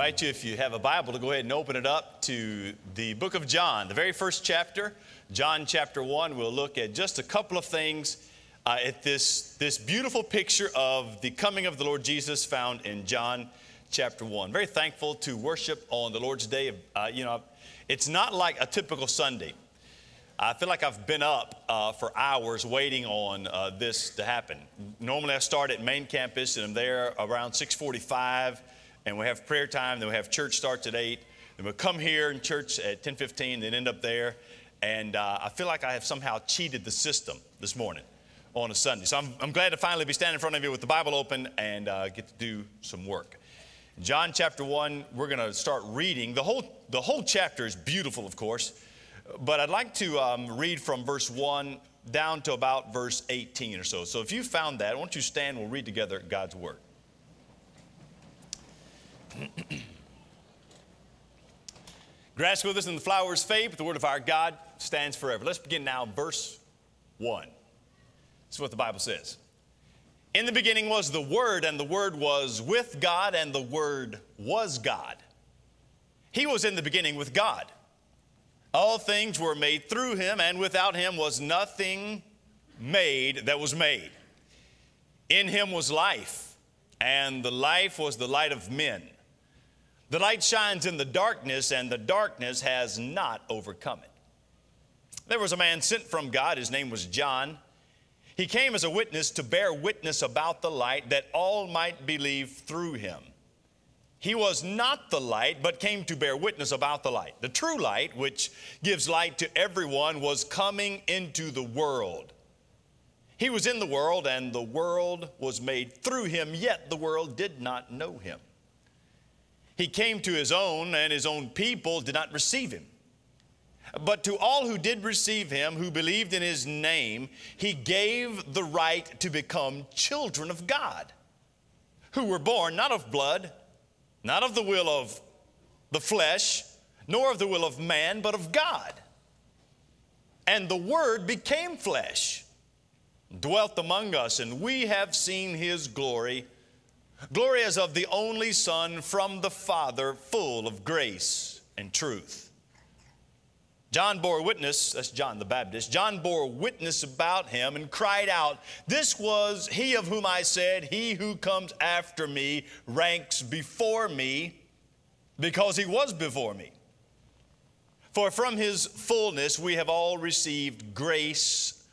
invite you, if you have a Bible, to go ahead and open it up to the book of John, the very first chapter, John chapter 1. We'll look at just a couple of things uh, at this, this beautiful picture of the coming of the Lord Jesus found in John chapter 1. Very thankful to worship on the Lord's Day. Uh, you know, it's not like a typical Sunday. I feel like I've been up uh, for hours waiting on uh, this to happen. Normally, I start at main campus and I'm there around 6:45, and we have prayer time. Then we have church starts at 8. Then we come here in church at 10:15. Then end up there, and uh, I feel like I have somehow cheated the system this morning on a Sunday. So I'm, I'm glad to finally be standing in front of you with the Bible open and uh, get to do some work. John chapter 1, we're going to start reading. The whole, the whole chapter is beautiful, of course, but I'd like to um, read from verse 1 down to about verse 18 or so. So if you found that, why don't you stand? We'll read together God's Word. Grass withers and the flowers fade, but the Word of our God stands forever. Let's begin now, verse 1. This is what the Bible says. In the beginning was the Word, and the Word was with God, and the Word was God. He was in the beginning with God. All things were made through him, and without him was nothing made that was made. In him was life, and the life was the light of men. The light shines in the darkness, and the darkness has not overcome it. There was a man sent from God, his name was John. He came as a witness to bear witness about the light that all might believe through him. He was not the light, but came to bear witness about the light. The true light, which gives light to everyone, was coming into the world. He was in the world, and the world was made through him, yet the world did not know him. He came to his own, and his own people did not receive him. But to all who did receive him, who believed in his name, he gave the right to become children of God, who were born not of blood, not of the will of the flesh, nor of the will of man, but of God. And the Word became flesh, dwelt among us, and we have seen His glory. Glory as of the only Son from the Father, full of grace and truth. John bore witness, that's John the Baptist, John bore witness about him and cried out, This was he of whom I said, He who comes after me ranks before me, because he was before me. For from his fullness we have all received grace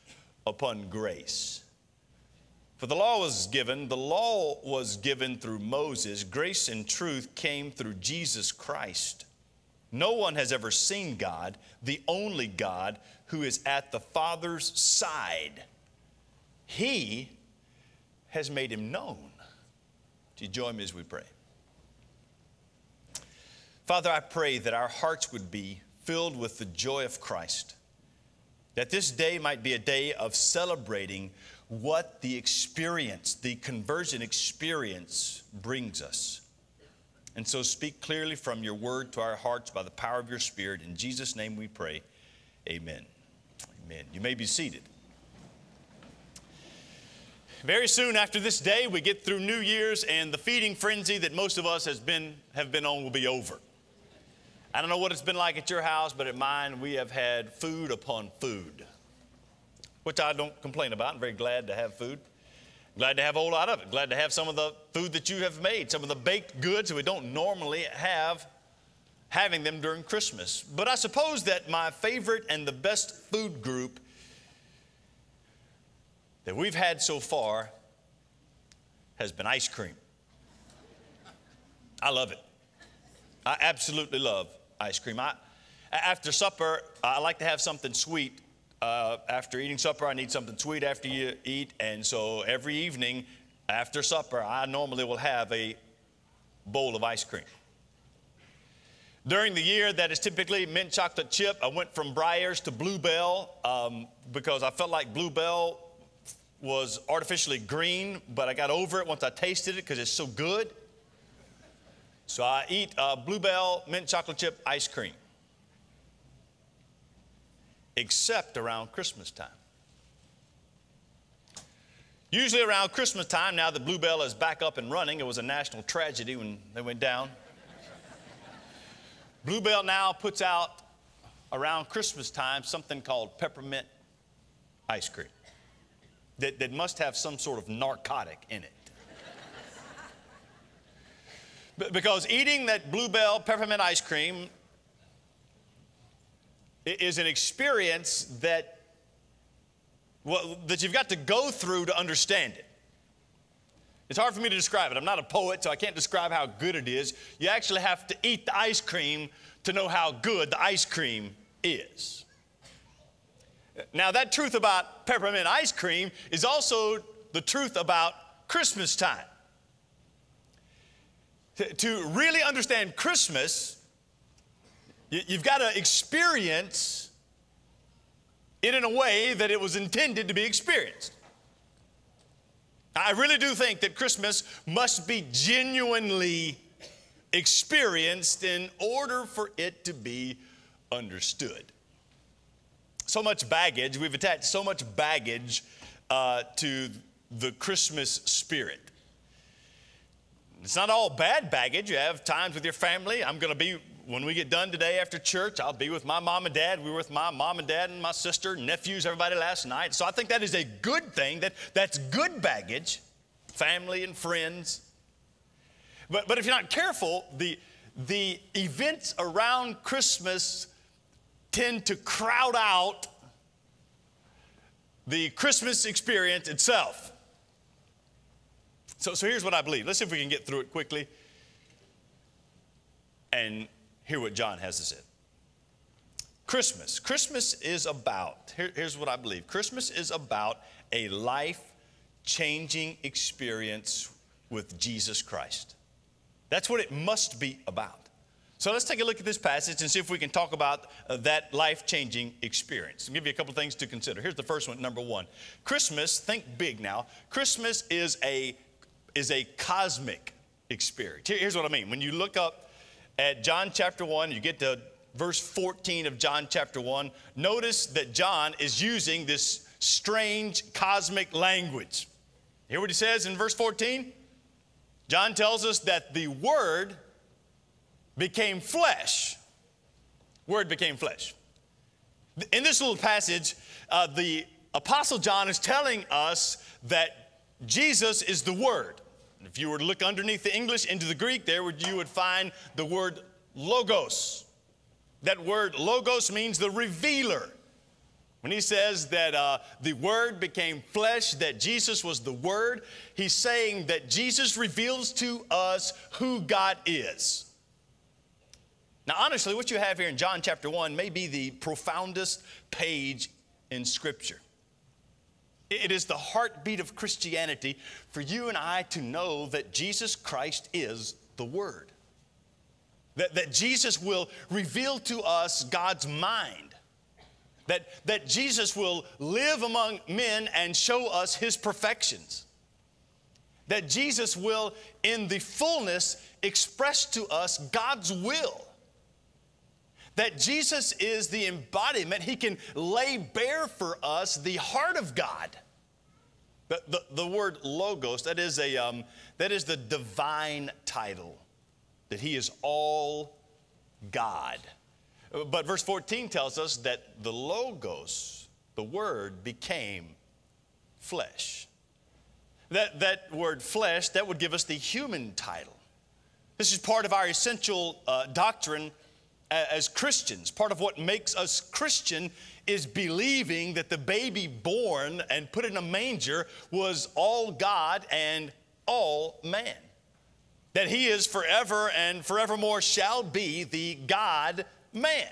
upon grace. For the law was given, the law was given through Moses, grace and truth came through Jesus Christ. No one has ever seen God, the only God who is at the Father's side. He has made him known. Do you join me as we pray? Father, I pray that our hearts would be filled with the joy of Christ, that this day might be a day of celebrating what the experience, the conversion experience, brings us. And so speak clearly from your word to our hearts by the power of your spirit. In Jesus' name we pray. Amen. Amen. You may be seated. Very soon after this day, we get through New Year's, and the feeding frenzy that most of us has been, have been on will be over. I don't know what it's been like at your house, but at mine, we have had food upon food, which I don't complain about. I'm very glad to have food. Glad to have a whole lot of it. Glad to have some of the food that you have made, some of the baked goods that we don't normally have having them during Christmas. But I suppose that my favorite and the best food group that we've had so far has been ice cream. I love it. I absolutely love ice cream. I, after supper, I like to have something sweet uh, after eating supper, I need something sweet after you eat. And so every evening after supper, I normally will have a bowl of ice cream. During the year, that is typically mint chocolate chip. I went from Breyers to Bluebell um, because I felt like Bluebell was artificially green, but I got over it once I tasted it because it's so good. So I eat uh, Bluebell mint chocolate chip ice cream except around Christmas time. Usually around Christmas time, now that Bluebell is back up and running, it was a national tragedy when they went down. Bluebell now puts out around Christmas time something called peppermint ice cream that, that must have some sort of narcotic in it. because eating that Bluebell peppermint ice cream is an experience that, well, that you've got to go through to understand it. It's hard for me to describe it. I'm not a poet, so I can't describe how good it is. You actually have to eat the ice cream to know how good the ice cream is. Now, that truth about peppermint ice cream is also the truth about Christmas time. To really understand Christmas, you've got to experience it in a way that it was intended to be experienced. I really do think that Christmas must be genuinely experienced in order for it to be understood. So much baggage, we've attached so much baggage uh, to the Christmas spirit. It's not all bad baggage. You have times with your family. I'm going to be, when we get done today after church, I'll be with my mom and dad. We were with my mom and dad and my sister, nephews, everybody last night. So I think that is a good thing. That, that's good baggage, family and friends. But, but if you're not careful, the, the events around Christmas tend to crowd out the Christmas experience itself. So, so here's what I believe. Let's see if we can get through it quickly and hear what John has to say. Christmas. Christmas is about, here, here's what I believe Christmas is about a life changing experience with Jesus Christ. That's what it must be about. So let's take a look at this passage and see if we can talk about uh, that life changing experience. I'll give you a couple things to consider. Here's the first one, number one. Christmas, think big now. Christmas is a is a cosmic experience. Here's what I mean. When you look up at John chapter 1, you get to verse 14 of John chapter 1, notice that John is using this strange cosmic language. Hear what he says in verse 14? John tells us that the Word became flesh. Word became flesh. In this little passage, uh, the Apostle John is telling us that Jesus is the Word. If you were to look underneath the English into the Greek, there you would find the word logos. That word logos means the revealer. When he says that uh, the Word became flesh, that Jesus was the Word, he's saying that Jesus reveals to us who God is. Now, honestly, what you have here in John chapter 1 may be the profoundest page in Scripture. It is the heartbeat of Christianity for you and I to know that Jesus Christ is the Word. That, that Jesus will reveal to us God's mind. That, that Jesus will live among men and show us His perfections. That Jesus will, in the fullness, express to us God's will that Jesus is the embodiment, He can lay bare for us the heart of God. The, the, the word logos, that is, a, um, that is the divine title, that He is all God. But verse 14 tells us that the logos, the word, became flesh. That, that word flesh, that would give us the human title. This is part of our essential uh, doctrine as Christians. Part of what makes us Christian is believing that the baby born and put in a manger was all God and all man. That he is forever and forevermore shall be the God man.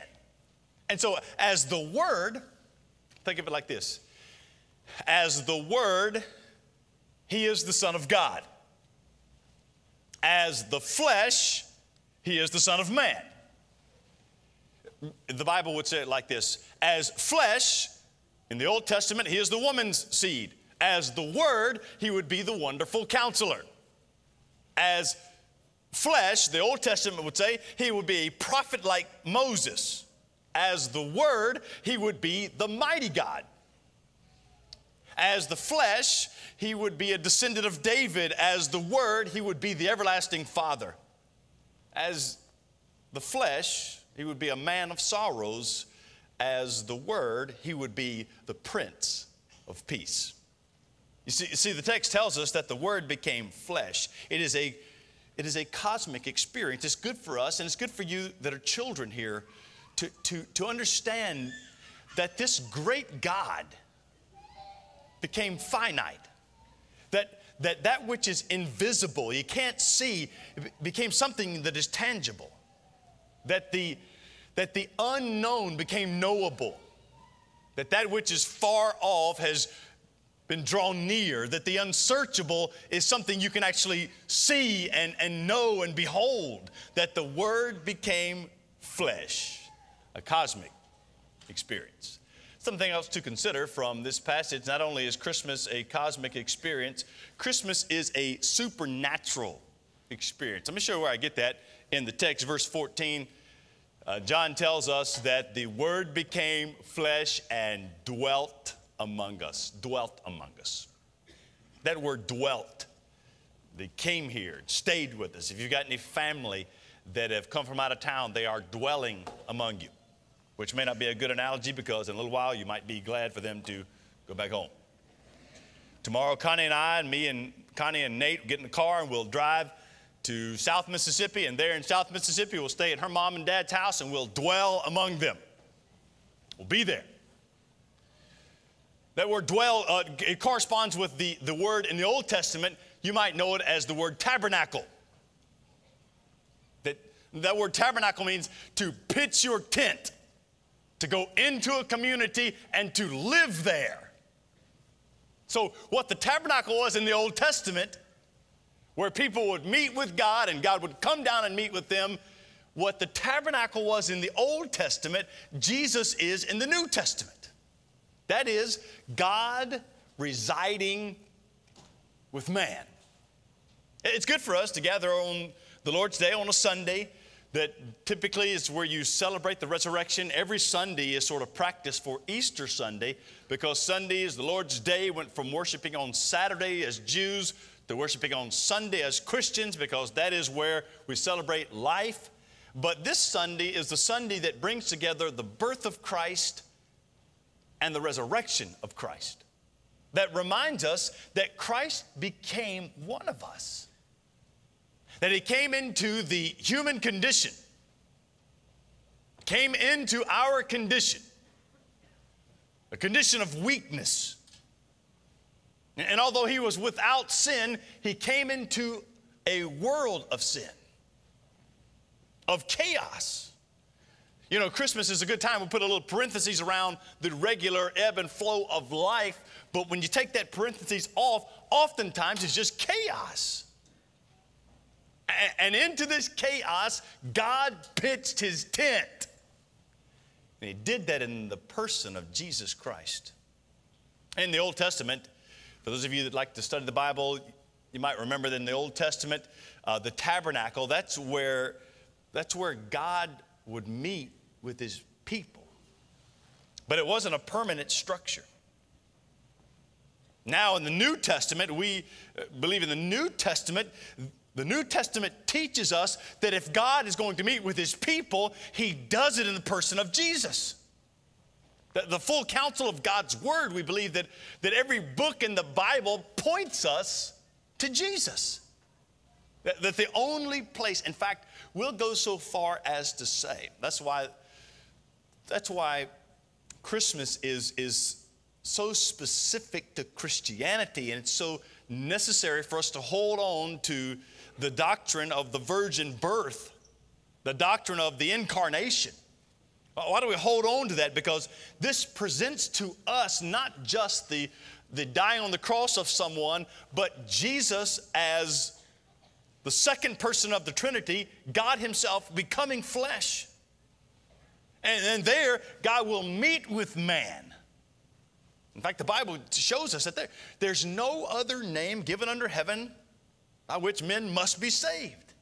And so, as the Word, think of it like this as the Word, he is the Son of God. As the flesh, he is the Son of Man the Bible would say it like this As flesh, in the Old Testament, he is the woman's seed. As the Word, he would be the wonderful counselor. As flesh, the Old Testament would say, he would be a prophet like Moses. As the Word, he would be the mighty God. As the flesh, he would be a descendant of David. As the Word, he would be the everlasting Father. As the flesh, He would be a man of sorrows as the Word, he would be the Prince of Peace. You see, you see, the text tells us that the Word became flesh. It is, a, it is a cosmic experience. It's good for us, and it's good for you that are children here to, to, to understand that this great God became finite. That, that that which is invisible, you can't see, became something that is tangible. That the, that the unknown became knowable. That that which is far off has been drawn near, that the unsearchable is something you can actually see and, and know and behold, that the Word became flesh, a cosmic experience. Something else to consider from this passage not only is Christmas a cosmic experience, Christmas is a supernatural experience. Let me show you where I get that in the text, verse 14. Uh, John tells us that the Word became flesh and dwelt among us. Dwelt among us. That word dwelt, they came here, stayed with us. If you've got any family that have come from out of town, they are dwelling among you which may not be a good analogy because in a little while you might be glad for them to go back home. Tomorrow, Connie and I, and me and Connie and Nate get in the car and we'll drive to South Mississippi. And there in South Mississippi, we'll stay at her mom and dad's house and we'll dwell among them. We'll be there. That word dwell, uh, it corresponds with the, the word in the Old Testament. You might know it as the word tabernacle. That, that word tabernacle means to pitch your tent to go into a community and to live there. So, what the tabernacle was in the Old Testament, where people would meet with God and God would come down and meet with them, what the tabernacle was in the Old Testament, Jesus is in the New Testament. That is, God residing with man. It's good for us to gather on the Lord's Day on a Sunday that typically is where you celebrate the resurrection. Every Sunday is sort of practice for Easter Sunday because Sunday is the Lord's Day, went from worshiping on Saturday as Jews to worshiping on Sunday as Christians because that is where we celebrate life. But this Sunday is the Sunday that brings together the birth of Christ and the resurrection of Christ. That reminds us that Christ became one of us that he came into the human condition, came into our condition, a condition of weakness. And although he was without sin, he came into a world of sin, of chaos. You know, Christmas is a good time. We put a little parenthesis around the regular ebb and flow of life, but when you take that parenthesis off, oftentimes it's just chaos. And into this chaos, God pitched his tent. And he did that in the person of Jesus Christ. In the Old Testament, for those of you that like to study the Bible, you might remember that in the Old Testament, uh, the tabernacle, that's where, that's where God would meet with his people. But it wasn't a permanent structure. Now, in the New Testament, we uh, believe in the New Testament, the New Testament teaches us that if God is going to meet with his people, he does it in the person of Jesus. The, the full counsel of God's word, we believe that, that every book in the Bible points us to Jesus. That, that the only place, in fact, we'll go so far as to say, that's why, that's why Christmas is, is so specific to Christianity and it's so necessary for us to hold on to the doctrine of the virgin birth, the doctrine of the incarnation. Why do we hold on to that? Because this presents to us not just the, the dying on the cross of someone, but Jesus as the second person of the Trinity, God Himself becoming flesh. And then there, God will meet with man. In fact, the Bible shows us that there, there's no other name given under heaven by which men must be saved.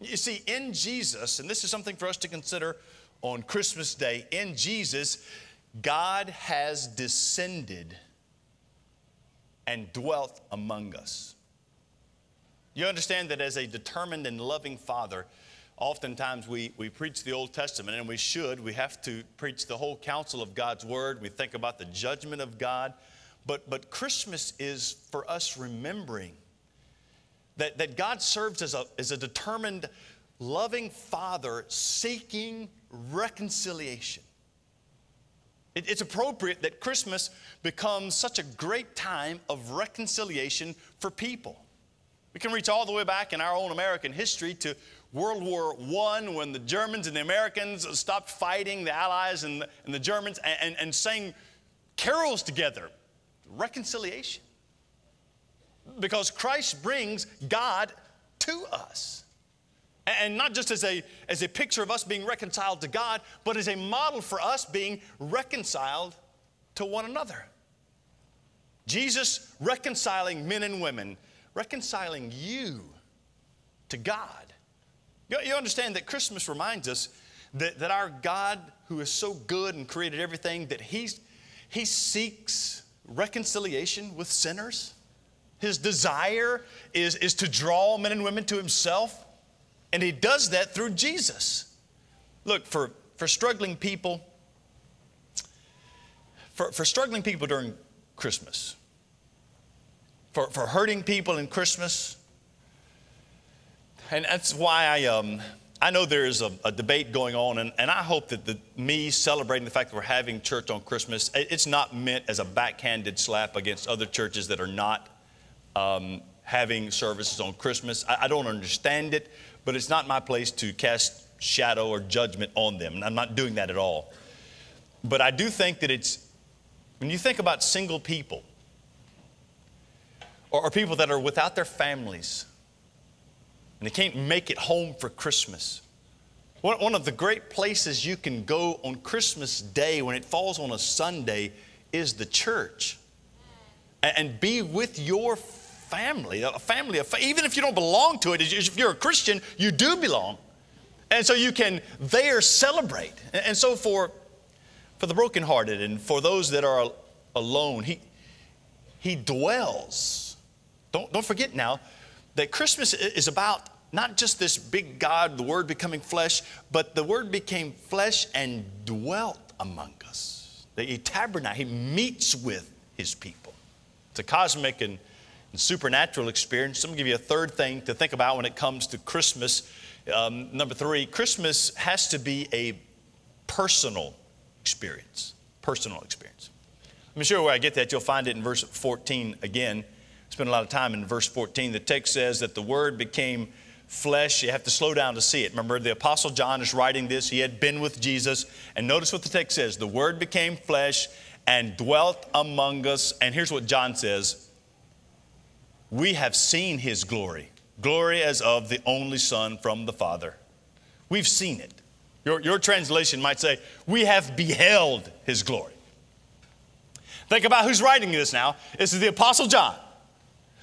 You see, in Jesus, and this is something for us to consider on Christmas Day, in Jesus, God has descended and dwelt among us. You understand that as a determined and loving Father, oftentimes we, we preach the Old Testament, and we should. We have to preach the whole counsel of God's Word. We think about the judgment of God. But, but Christmas is for us remembering that, that God serves as a, as a determined, loving Father seeking reconciliation. It, it's appropriate that Christmas becomes such a great time of reconciliation for people. We can reach all the way back in our own American history to World War I when the Germans and the Americans stopped fighting, the Allies and the, and the Germans, and, and, and sang carols together. Reconciliation. Because Christ brings God to us. And not just as a, as a picture of us being reconciled to God, but as a model for us being reconciled to one another. Jesus reconciling men and women, reconciling you to God. You understand that Christmas reminds us that, that our God, who is so good and created everything, that he's, He seeks reconciliation with sinners. His desire is, is to draw men and women to Himself, and He does that through Jesus. Look, for, for struggling people, for, for struggling people during Christmas, for, for hurting people in Christmas, and that's why I, um, I know there is a, a, debate going on, and, and I hope that the, me celebrating the fact that we're having church on Christmas, it's not meant as a backhanded slap against other churches that are not um, having services on Christmas. I, I don't understand it, but it's not my place to cast shadow or judgment on them. And I'm not doing that at all. But I do think that it's, when you think about single people, or, or people that are without their families, and they can't make it home for Christmas. One of the great places you can go on Christmas Day when it falls on a Sunday is the church and be with your family, a family, even if you don't belong to it, if you're a Christian, you do belong. And so you can there celebrate. And so for, for the brokenhearted and for those that are alone, he, he dwells. Don't, don't forget now, that Christmas is about not just this big God, the Word becoming flesh, but the Word became flesh and dwelt among us. That He tabernacles, He meets with His people. It's a cosmic and, and supernatural experience. I'm going to give you a third thing to think about when it comes to Christmas. Um, number three, Christmas has to be a personal experience. Personal experience. Show you where I get that. You'll find it in verse 14 again spend a lot of time in verse 14. The text says that the Word became flesh. You have to slow down to see it. Remember, the Apostle John is writing this. He had been with Jesus. And notice what the text says the Word became flesh and dwelt among us. And here's what John says We have seen His glory, glory as of the only Son from the Father. We've seen it. Your, your translation might say, We have beheld His glory. Think about who's writing this now. This is the Apostle John.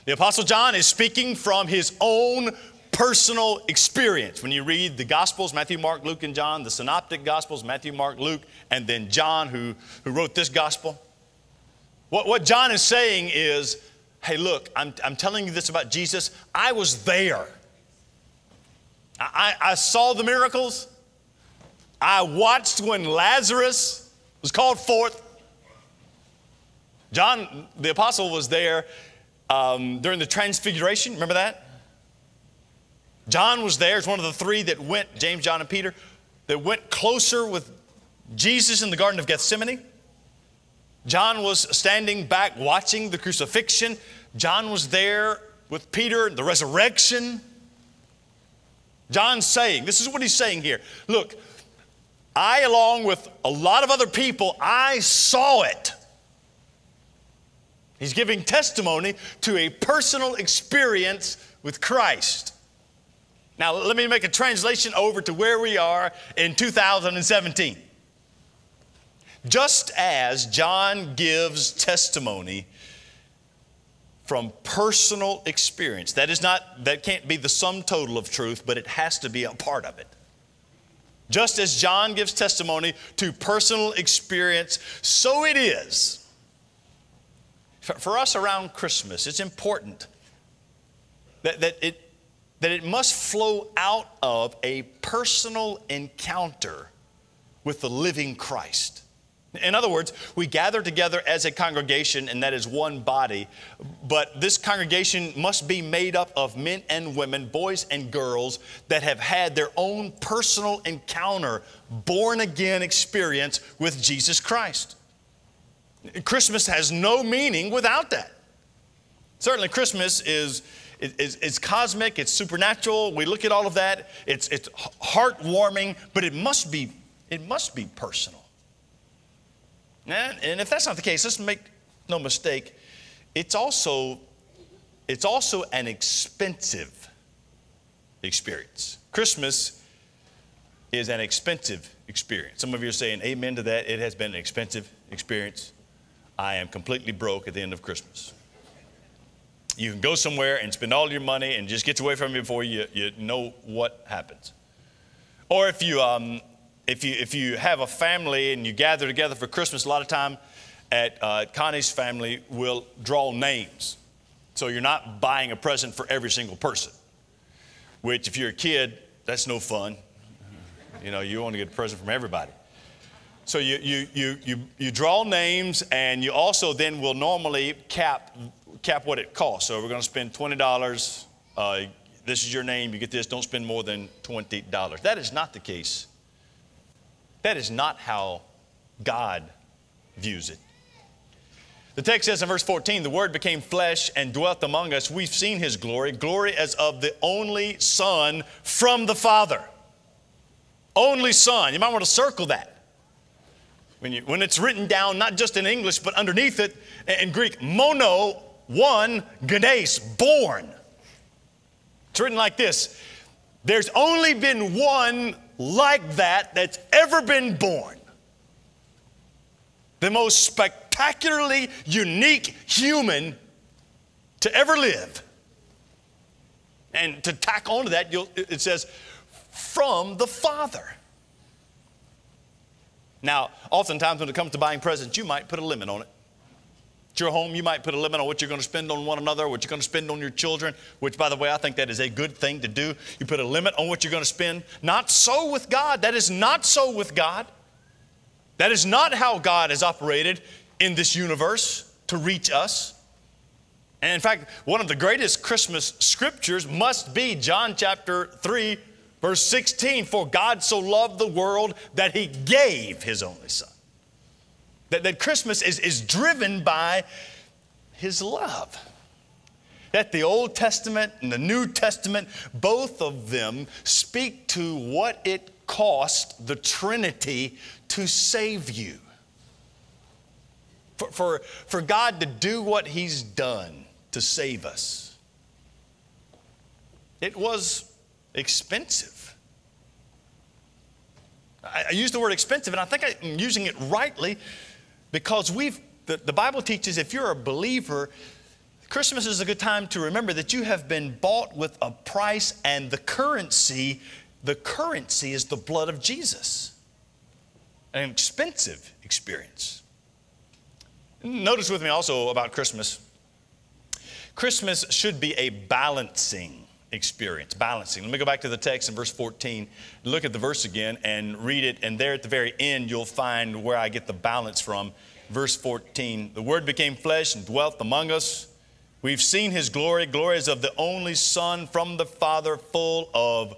The Apostle John is speaking from his own personal experience. When you read the Gospels, Matthew, Mark, Luke, and John, the Synoptic Gospels, Matthew, Mark, Luke, and then John, who, who wrote this Gospel, what, what John is saying is, hey, look, I'm, I'm telling you this about Jesus. I was there. I, I saw the miracles. I watched when Lazarus was called forth. John, the apostle, was there um, during the transfiguration. Remember that? John was there. It's one of the three that went, James, John, and Peter, that went closer with Jesus in the Garden of Gethsemane. John was standing back watching the crucifixion. John was there with Peter, the resurrection. John's saying, this is what he's saying here. Look, I, along with a lot of other people, I saw it. He's giving testimony to a personal experience with Christ. Now, let me make a translation over to where we are in 2017. Just as John gives testimony from personal experience, that is not, that can't be the sum total of truth, but it has to be a part of it. Just as John gives testimony to personal experience, so it is for us around Christmas, it's important that, that it, that it must flow out of a personal encounter with the living Christ. In other words, we gather together as a congregation, and that is one body, but this congregation must be made up of men and women, boys and girls that have had their own personal encounter, born again experience with Jesus Christ. Christmas has no meaning without that. Certainly, Christmas is, is, is cosmic, it's supernatural. We look at all of that, it's, it's heartwarming, but it must be, it must be personal. And, if that's not the case, let's make no mistake, it's also, it's also an expensive experience. Christmas is an expensive experience. Some of you are saying amen to that. It has been an expensive experience. I am completely broke at the end of Christmas. You can go somewhere and spend all your money and just get away from you before you, you know what happens. Or if you, um, if, you, if you have a family and you gather together for Christmas, a lot of time at uh, Connie's family will draw names. So you're not buying a present for every single person, which if you're a kid, that's no fun. You know, you want to get a present from everybody. So you, you, you, you, you draw names and you also then will normally cap, cap what it costs. So we're going to spend $20. Uh, this is your name, you get this, don't spend more than $20. That is not the case. That is not how God views it. The text says in verse 14, the Word became flesh and dwelt among us. We've seen His glory, glory as of the only Son from the Father. Only Son. You might want to circle that. When, you, when it's written down, not just in English, but underneath it in Greek, mono, one, genes, born. It's written like this There's only been one like that that's ever been born. The most spectacularly unique human to ever live. And to tack onto that, it says, from the Father. Now, oftentimes when it comes to buying presents, you might put a limit on it. At your home, you might put a limit on what you're going to spend on one another, what you're going to spend on your children, which, by the way, I think that is a good thing to do. You put a limit on what you're going to spend. Not so with God. That is not so with God. That is not how God has operated in this universe to reach us. And in fact, one of the greatest Christmas scriptures must be John chapter 3, Verse 16, for God so loved the world that he gave his only son. That, that Christmas is, is driven by his love. That the Old Testament and the New Testament, both of them speak to what it cost the Trinity to save you. For, for, for God to do what He's done to save us. It was expensive. I, I use the word expensive, and I think I'm using it rightly because we've, the, the Bible teaches if you're a believer, Christmas is a good time to remember that you have been bought with a price, and the currency, the currency is the blood of Jesus. An expensive experience. Notice with me also about Christmas. Christmas should be a balancing experience, balancing. Let me go back to the text in verse 14. Look at the verse again and read it. And there at the very end, you'll find where I get the balance from. Verse 14 The Word became flesh and dwelt among us. We've seen His glory. Glory is of the only Son from the Father, full of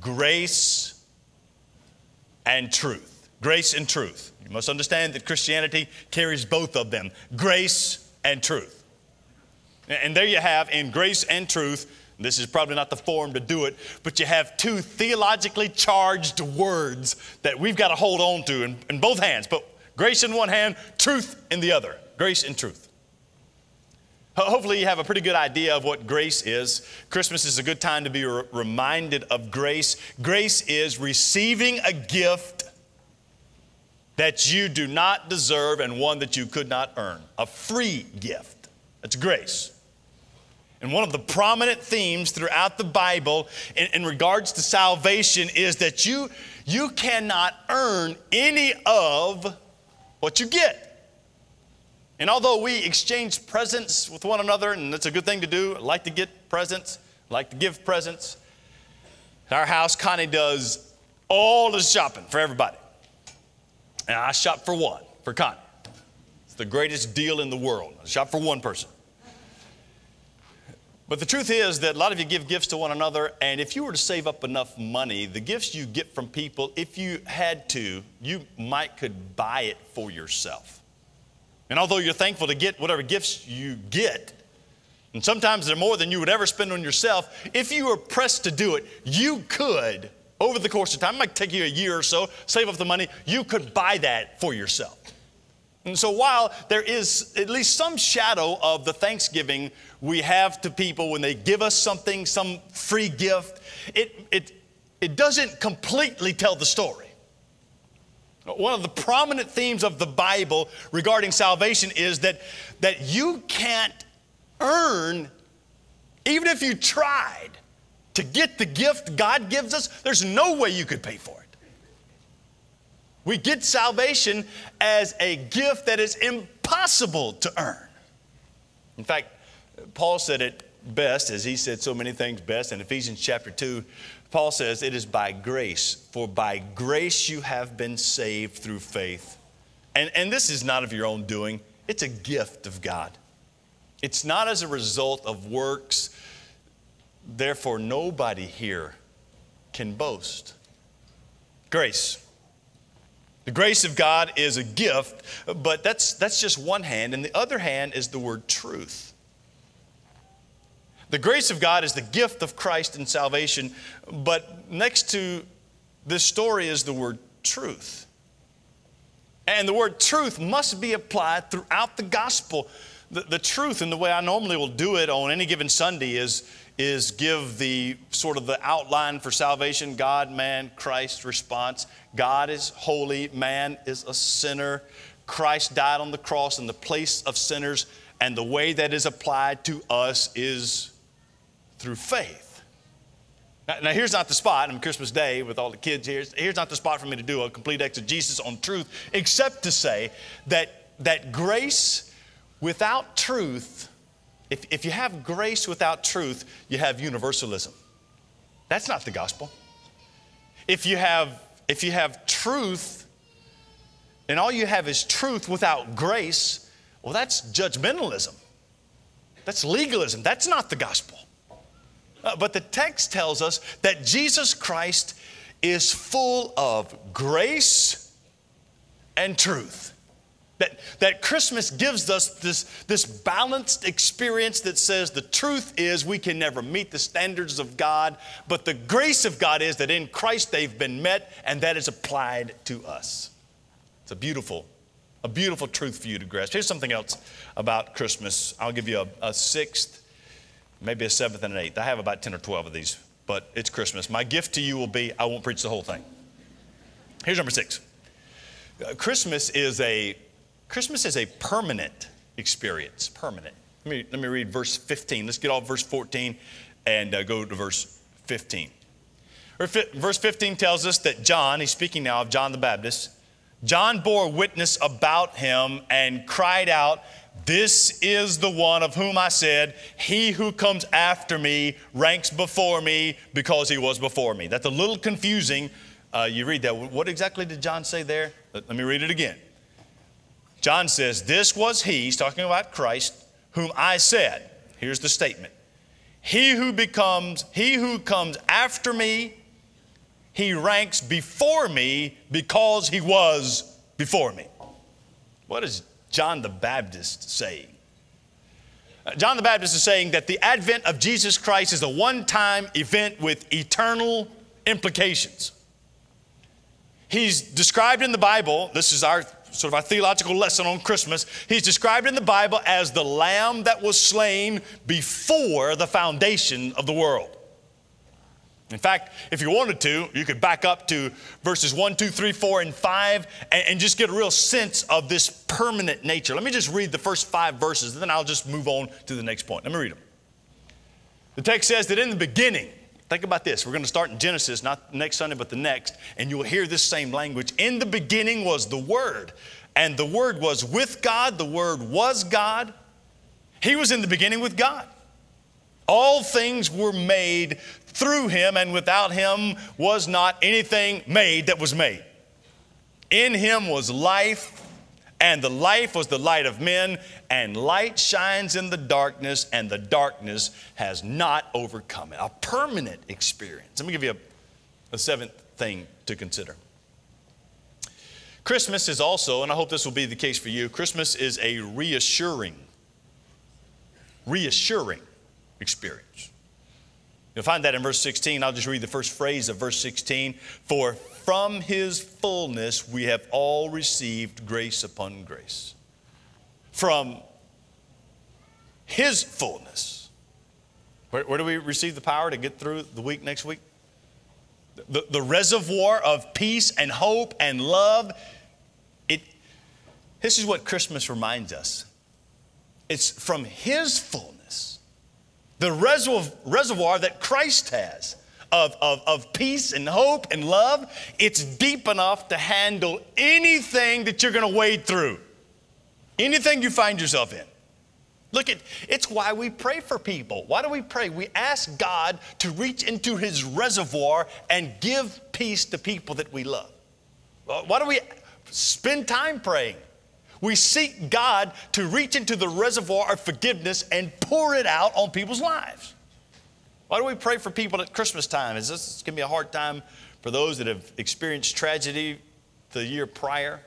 grace and truth. Grace and truth. You must understand that Christianity carries both of them grace and truth. And there you have, in grace and truth, this is probably not the forum to do it, but you have two theologically charged words that we've got to hold on to in, in both hands. But grace in one hand, truth in the other. Grace and truth. Hopefully, you have a pretty good idea of what grace is. Christmas is a good time to be re- reminded of grace. Grace is receiving a gift that you do not deserve and one that you could not earn. A free gift. That's grace. And one of the prominent themes throughout the Bible in, in, regards to salvation is that you, you cannot earn any of what you get. And although we exchange presents with one another, and that's a good thing to do, I like to get presents, I like to give presents. At our house, Connie does all the shopping for everybody. And I shop for one, for Connie. It's the greatest deal in the world. I shop for one person. But the truth is that a lot of you give gifts to one another, and if you were to save up enough money, the gifts you get from people, if you had to, you might could buy it for yourself. And although you're thankful to get whatever gifts you get, and sometimes they're more than you would ever spend on yourself, if you were pressed to do it, you could, over the course of time, it might take you a year or so, save up the money, you could buy that for yourself. And so while there is at least some shadow of the thanksgiving we have to people when they give us something, some free gift, it, it, it doesn't completely tell the story. One of the prominent themes of the Bible regarding salvation is that, that you can't earn, even if you tried to get the gift God gives us, there's no way you could pay for it. We get salvation as a gift that is impossible to earn. In fact, Paul said it best, as he said so many things best in Ephesians chapter 2. Paul says, It is by grace, for by grace you have been saved through faith. And, and this is not of your own doing, it's a gift of God. It's not as a result of works, therefore, nobody here can boast. Grace. The grace of God is a gift, but that's, that's just one hand, and the other hand is the word truth. The grace of God is the gift of Christ and salvation, but next to this story is the word truth. And the word truth must be applied throughout the gospel. The, the truth, and the way I normally will do it on any given Sunday, is is give the sort of the outline for salvation God, man, Christ response. God is holy, man is a sinner. Christ died on the cross in the place of sinners, and the way that is applied to us is through faith. Now, here's not the spot on Christmas Day with all the kids here. Here's not the spot for me to do a complete exegesis on truth, except to say that, that grace without truth if, if you have grace without truth, you have universalism. That's not the gospel. If you have, if you have truth and all you have is truth without grace, well, that's judgmentalism. That's legalism. That's not the gospel. Uh, but the text tells us that Jesus Christ is full of grace and truth. That, that Christmas gives us this, this balanced experience that says the truth is we can never meet the standards of God, but the grace of God is that in Christ they've been met and that is applied to us. It's a beautiful, a beautiful truth for you to grasp. Here's something else about Christmas. I'll give you a, a sixth, maybe a seventh, and an eighth. I have about 10 or 12 of these, but it's Christmas. My gift to you will be I won't preach the whole thing. Here's number six. Uh, Christmas is a Christmas is a permanent experience, permanent. Let me, let me read verse 15. Let's get off verse 14 and uh, go to verse 15. Verse 15 tells us that John, he's speaking now of John the Baptist, John bore witness about him and cried out, This is the one of whom I said, He who comes after me ranks before me because he was before me. That's a little confusing. Uh, you read that. What exactly did John say there? Let, let me read it again. John says, This was he, he's talking about Christ, whom I said. Here's the statement. He who becomes, he who comes after me, he ranks before me because he was before me. What is John the Baptist saying? Uh, John the Baptist is saying that the advent of Jesus Christ is a one time event with eternal implications. He's described in the Bible, this is our sort of our theological lesson on Christmas, he's described in the Bible as the lamb that was slain before the foundation of the world. In fact, if you wanted to, you could back up to verses 1, 2, 3, 4, and 5 and, and, just get a real sense of this permanent nature. Let me just read the first five verses, and then I'll just move on to the next point. Let me read them. The text says that in the beginning, Think about this. We're going to start in Genesis, not next Sunday, but the next, and you'll hear this same language. In the beginning was the Word, and the Word was with God, the Word was God. He was in the beginning with God. All things were made through him, and without him was not anything made that was made. In him was life, and the life was the light of men, and light shines in the darkness, and the darkness has not overcome it. A permanent experience. Let me give you a, a seventh thing to consider. Christmas is also, and I hope this will be the case for you, Christmas is a reassuring, reassuring experience. You'll find that in verse 16. I'll just read the first phrase of verse 16. For from his fullness we have all received grace upon grace. From his fullness. Where, where do we receive the power to get through the week next week? The, the reservoir of peace and hope and love. It, this is what Christmas reminds us. It's from his fullness the reservoir that Christ has of, of, of peace and hope and love, it's deep enough to handle anything that you're going to wade through, anything you find yourself in. Look at it's why we pray for people. Why do we pray? We ask God to reach into his reservoir and give peace to people that we love. Why do we spend time praying? We seek God to reach into the reservoir of forgiveness and pour it out on people's lives. Why do we pray for people at Christmas time? Is this going to be a hard time for those that have experienced tragedy the year prior?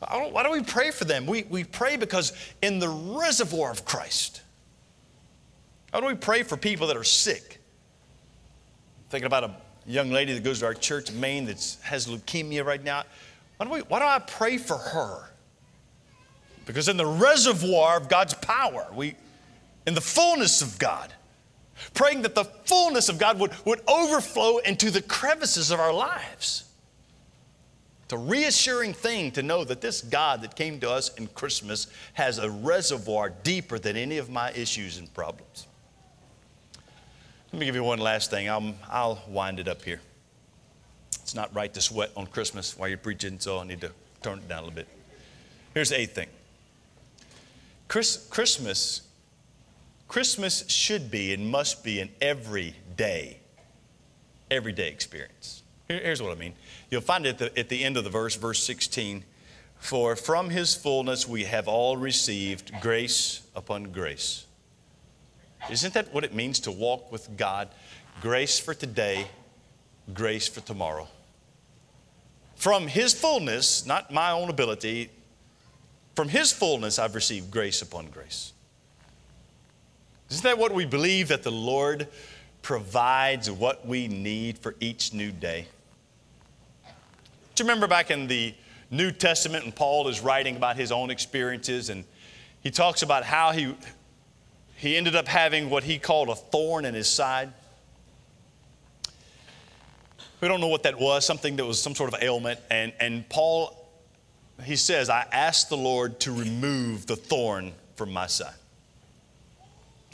Why do we pray for them? We, we pray because in the reservoir of Christ. How do we pray for people that are sick? Thinking about a young lady that goes to our church in Maine that has leukemia right now. Why do, we, why do I pray for her? Because in the reservoir of God's power, we, in the fullness of God, praying that the fullness of God would, would overflow into the crevices of our lives. It's a reassuring thing to know that this God that came to us in Christmas has a reservoir deeper than any of my issues and problems. Let me give you one last thing. I'll, I'll wind it up here. It's not right to sweat on Christmas while you're preaching, so I need to turn it down a little bit. Here's the eighth thing Chris, Christmas, Christmas should be and must be an everyday, everyday experience. Here, here's what I mean. You'll find it at the, at the end of the verse, verse 16. For from his fullness we have all received grace upon grace. Isn't that what it means to walk with God? Grace for today, grace for tomorrow. From his fullness, not my own ability, from His fullness, I've received grace upon grace. Isn't that what we believe that the Lord provides what we need for each new day? Do you remember back in the New Testament, and Paul is writing about his own experiences, and he talks about how he, he ended up having what he called a thorn in his side. We don't know what that was, something that was some sort of ailment. And, and Paul he says, I asked the Lord to remove the thorn from my side.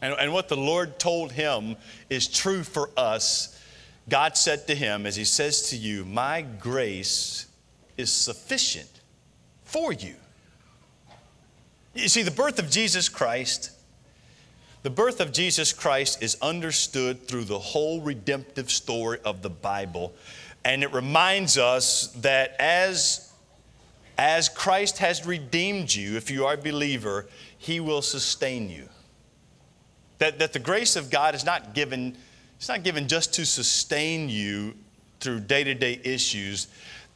And, and what the Lord told him is true for us. God said to him, as he says to you, My grace is sufficient for you. You see, the birth of Jesus Christ, the birth of Jesus Christ is understood through the whole redemptive story of the Bible. And it reminds us that as as Christ has redeemed you, if you are a believer, He will sustain you. That, that the grace of God is not given, it's not given just to sustain you through day to day issues.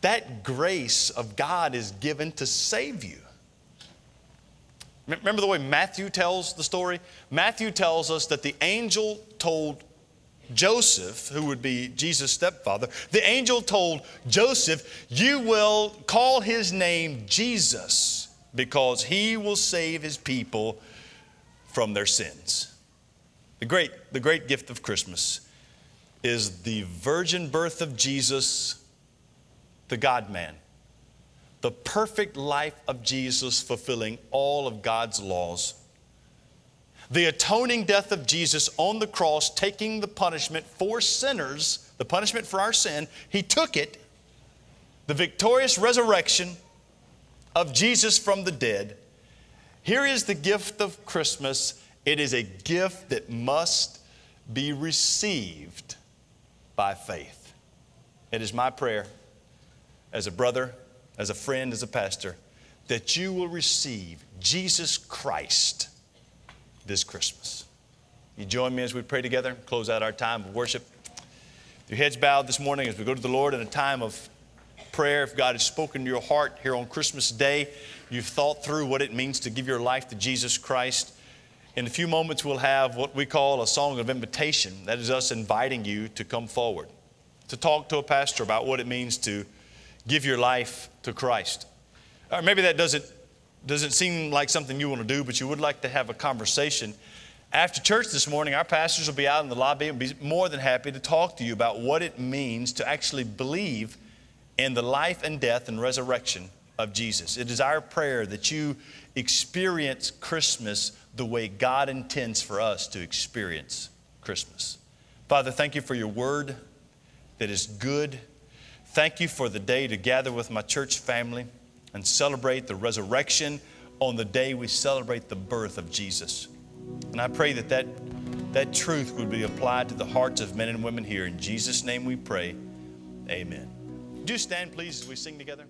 That grace of God is given to save you. Remember the way Matthew tells the story? Matthew tells us that the angel told Joseph, who would be Jesus' stepfather, the angel told Joseph, You will call his name Jesus because he will save his people from their sins. The great, the great gift of Christmas is the virgin birth of Jesus, the God man, the perfect life of Jesus fulfilling all of God's laws the atoning death of Jesus on the cross, taking the punishment for sinners, the punishment for our sin, He took it. The victorious resurrection of Jesus from the dead. Here is the gift of Christmas It is a gift that must be received by faith. It is my prayer as a brother, as a friend, as a pastor, that you will receive Jesus Christ this Christmas. You join me as we pray together, close out our time of worship. Your heads bowed this morning as we go to the Lord in a time of prayer. If God has spoken to your heart here on Christmas Day, you've thought through what it means to give your life to Jesus Christ. In a few moments, we'll have what we call a song of invitation. That is us inviting you to come forward, to talk to a pastor about what it means to give your life to Christ. Or maybe that doesn't, doesn't seem like something you want to do, but you would like to have a conversation. After church this morning, our pastors will be out in the lobby and be more than happy to talk to you about what it means to actually believe in the life and death and resurrection of Jesus. It is our prayer that you experience Christmas the way God intends for us to experience Christmas. Father, thank you for your word that is good. Thank you for the day to gather with my church family and celebrate the resurrection on the day we celebrate the birth of Jesus. And I pray that that, that truth would be applied to the hearts of men and women here. In Jesus' name we pray. Amen. Do stand, please, as we sing together.